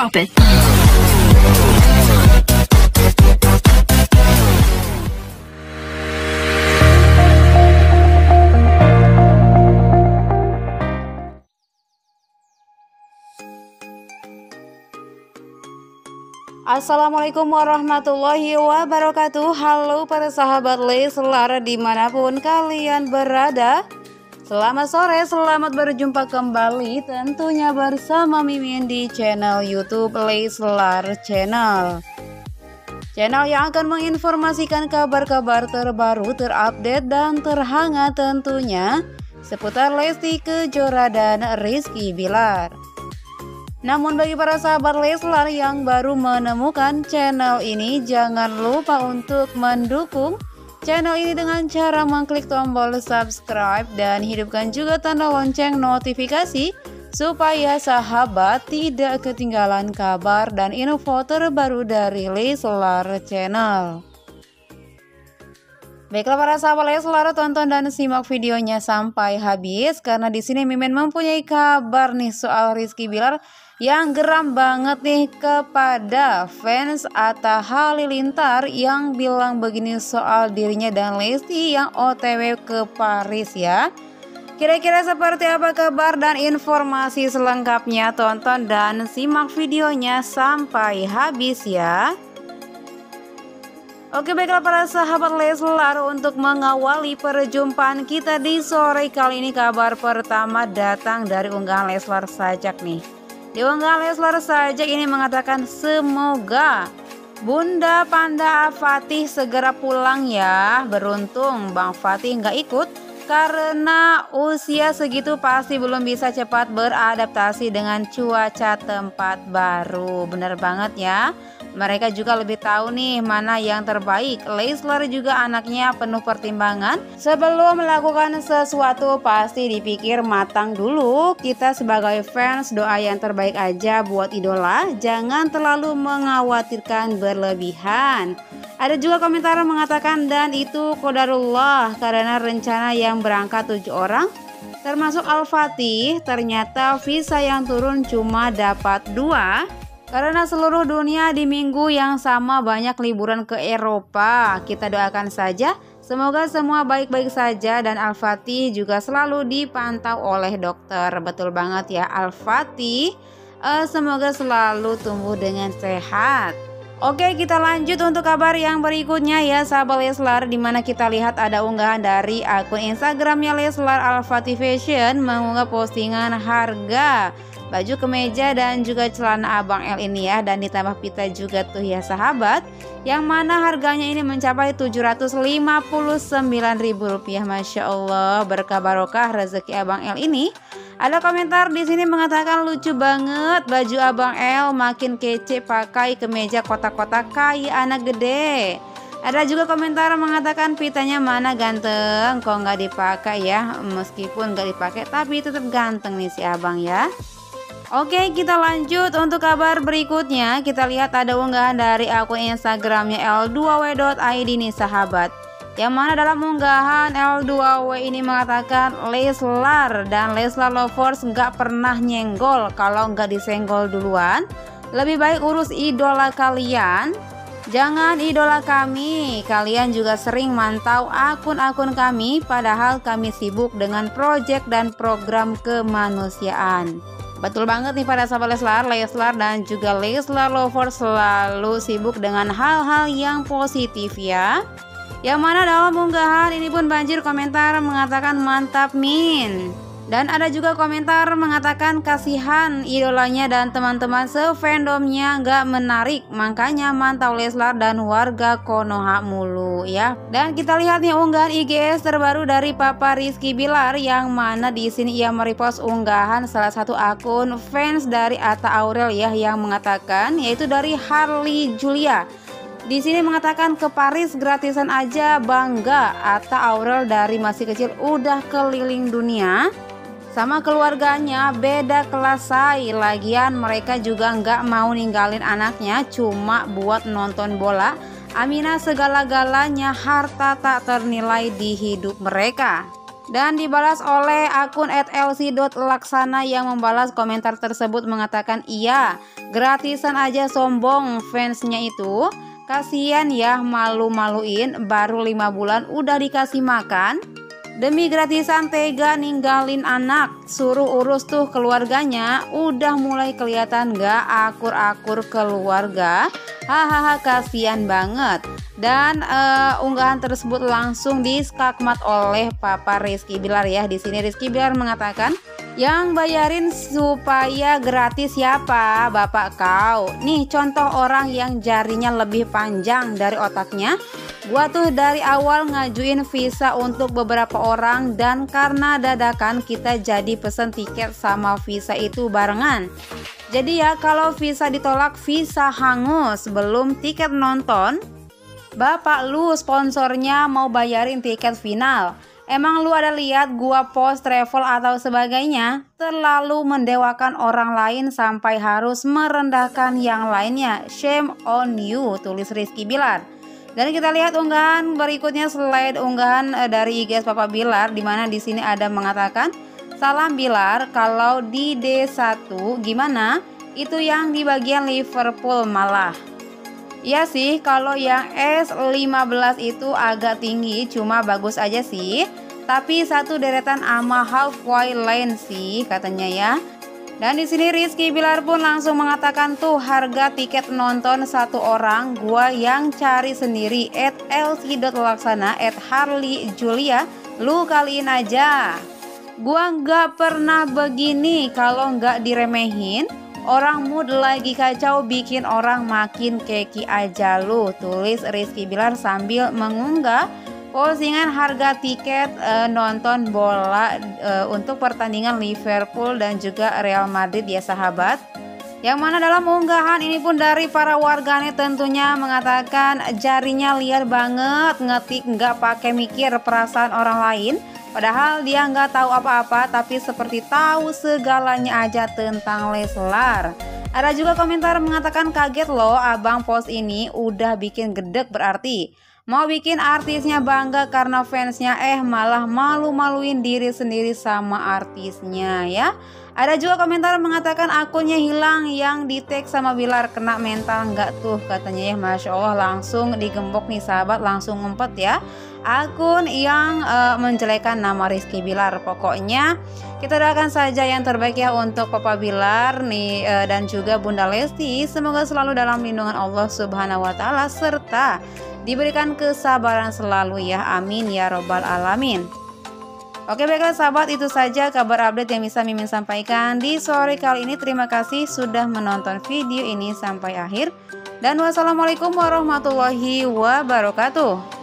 Drop it. Assalamualaikum warahmatullahi wabarakatuh Halo para sahabat Leslar di mana pun kalian berada Selamat sore, selamat berjumpa kembali tentunya bersama Mimin di channel Youtube Leslar Channel. Channel yang akan menginformasikan kabar-kabar terbaru, terupdate, dan terhangat tentunya Seputar Lesti Kejora dan Rizky Bilar. Namun bagi para sahabat Leslar yang baru menemukan channel ini, jangan lupa untuk mendukung channel ini dengan cara mengklik tombol subscribe dan hidupkan juga tanda lonceng notifikasi supaya sahabat tidak ketinggalan kabar dan info terbaru dari Leslar Channel. Baiklah para sahabat Leslar, tonton dan simak videonya sampai habis karena di sini Mimin mempunyai kabar nih soal Rizky Bilar yang geram banget nih kepada fans Atta Halilintar yang bilang begini soal dirinya dan Lesti yang OTW ke Paris ya. Kira-kira seperti apa kabar dan informasi selengkapnya tonton dan simak videonya sampai habis ya. Oke baiklah para sahabat Leslar untuk mengawali perjumpaan kita di sore kali ini kabar pertama datang dari unggahan Leslar Sajak nih. Di unggahan Leslar saja ini mengatakan semoga Bunda Panda Fatih segera pulang ya. Beruntung Bang Fatih nggak ikut karena usia segitu pasti belum bisa cepat beradaptasi dengan cuaca tempat baru. Bener banget ya. Mereka juga lebih tahu nih mana yang terbaik. Leslar juga anaknya penuh pertimbangan. Sebelum melakukan sesuatu pasti dipikir matang dulu. Kita sebagai fans doa yang terbaik aja buat idola. Jangan terlalu mengkhawatirkan berlebihan. Ada juga komentar mengatakan dan itu kodarullah karena rencana yang berangkat tujuh orang termasuk Al-Fatih ternyata visa yang turun cuma dapat dua karena seluruh dunia di minggu yang sama banyak liburan ke Eropa. Kita doakan saja semoga semua baik-baik saja dan Al-Fatih juga selalu dipantau oleh dokter. Betul banget ya Al-Fatih. Uh, semoga selalu tumbuh dengan sehat. Oke kita lanjut untuk kabar yang berikutnya ya sahabat Leslar Di mana kita lihat ada unggahan dari akun Instagramnya Leslar Al-Fatih Fashion Mengunggah postingan harga baju kemeja dan juga celana abang L ini ya. Dan ditambah pita juga tuh ya sahabat yang mana harganya ini mencapai Rp759.000 Masya Allah berkah barokah rezeki abang L ini ada komentar di sini mengatakan lucu banget baju abang L makin kece pakai kemeja kotak-kotak kayak anak gede. Ada juga komentar mengatakan pitanya mana ganteng kok nggak dipakai ya? Meskipun nggak dipakai tapi tetap ganteng nih si abang ya. Oke kita lanjut untuk kabar berikutnya. Kita lihat ada unggahan dari akun instagramnya L2W.id nih sahabat Yang mana dalam unggahan L2W ini mengatakan Leslar dan Leslar Lovers nggak pernah nyenggol Kalau nggak disenggol duluan Lebih baik urus idola kalian Jangan idola kami, kalian juga sering mantau akun-akun kami padahal kami sibuk dengan proyek dan program kemanusiaan. Betul banget nih pada sahabat Leslar, Leslar dan juga Leslar Lovers selalu sibuk dengan hal-hal yang positif ya. Yang mana dalam unggahan ini pun banjir komentar mengatakan mantap min. Dan ada juga komentar mengatakan kasihan idolanya dan teman-teman sefandomnya nggak menarik makanya mantau Leslar dan warga Konoha mulu ya. Dan kita lihat nih unggahan IGS terbaru dari Papa Rizky Bilar yang mana di sini ia merepost unggahan salah satu akun fans dari Atta Aurel ya yang mengatakan yaitu dari Harley Julia. Di sini mengatakan ke Paris gratisan aja bangga. Atta Aurel dari masih kecil udah keliling dunia. Sama keluarganya beda kelas say lagian mereka juga nggak mau ninggalin anaknya cuma buat nonton bola. Amina segala-galanya harta tak ternilai di hidup mereka. Dan dibalas oleh akun @lc.laksana yang membalas komentar tersebut mengatakan iya gratisan aja sombong fansnya itu kasihan ya malu-maluin baru lima bulan udah dikasih makan. Demi gratisan tega ninggalin anak Suruh urus tuh keluarganya Udah mulai kelihatan gak akur-akur keluarga? Hahaha kasihan banget. Dan uh, unggahan tersebut langsung diskakmat oleh Papa Rizky Bilar ya. Di sini Rizky Bilar mengatakan, "Yang bayarin supaya gratis siapa? Bapak kau." Nih contoh orang yang jarinya lebih panjang dari otaknya. Gua tuh dari awal ngajuin visa untuk beberapa orang dan karena dadakan kita jadi pesen tiket sama visa itu barengan. Jadi ya kalau visa ditolak visa hangus belum tiket nonton Bapak lu sponsornya mau bayarin tiket final. Emang lu ada lihat gua post travel atau sebagainya? Terlalu mendewakan orang lain sampai harus merendahkan yang lainnya. Shame on you, tulis Rizky Bilar. Dan kita lihat unggahan berikutnya slide unggahan eh, dari IGS Papa Bilar di mana di sini ada mengatakan Salam Bilar, kalau di D1 gimana? Itu yang di bagian Liverpool malah. Ya sih, kalau yang S15 itu agak tinggi, cuma bagus aja sih. Tapi satu deretan ama halfway lane sih katanya ya. Dan di sini Rizky Bilar pun langsung mengatakan tuh harga tiket nonton satu orang gua yang cari sendiri at lc.laksana at Harley Julia lu kaliin aja. Gua nggak pernah begini kalau nggak diremehin Orang mood lagi kacau bikin orang makin keki aja lu Tulis Rizky Bilar sambil mengunggah postingan harga tiket e, nonton bola e, untuk pertandingan Liverpool dan juga Real Madrid ya sahabat yang mana dalam unggahan ini pun dari para warganet tentunya mengatakan jarinya liar banget ngetik nggak pakai mikir perasaan orang lain Padahal dia nggak tahu apa-apa tapi seperti tahu segalanya aja tentang Leslar. Ada juga komentar mengatakan kaget loh abang post ini udah bikin gedek berarti. Mau bikin artisnya bangga karena fansnya eh malah malu-maluin diri sendiri sama artisnya ya. Ada juga komentar mengatakan akunnya hilang yang di tag sama Bilar kena mental nggak tuh katanya ya Masya Allah langsung digembok nih sahabat langsung ngumpet ya akun yang uh, menjelekan nama Rizky Bilar. Pokoknya kita doakan saja yang terbaik ya untuk Papa Bilar nih uh, dan juga Bunda Lesti. Semoga selalu dalam lindungan Allah Subhanahu wa taala serta diberikan kesabaran selalu ya. Amin ya robbal alamin. Oke baiklah sahabat itu saja kabar update yang bisa Mimin sampaikan di sore kali ini. Terima kasih sudah menonton video ini sampai akhir. Dan wassalamualaikum warahmatullahi wabarakatuh.